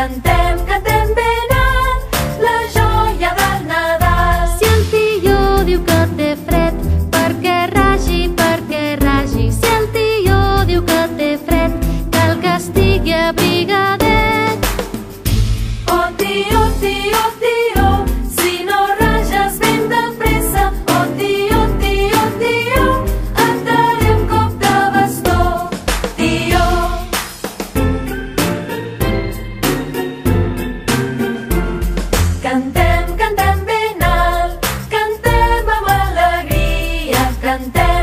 delantero. Santander.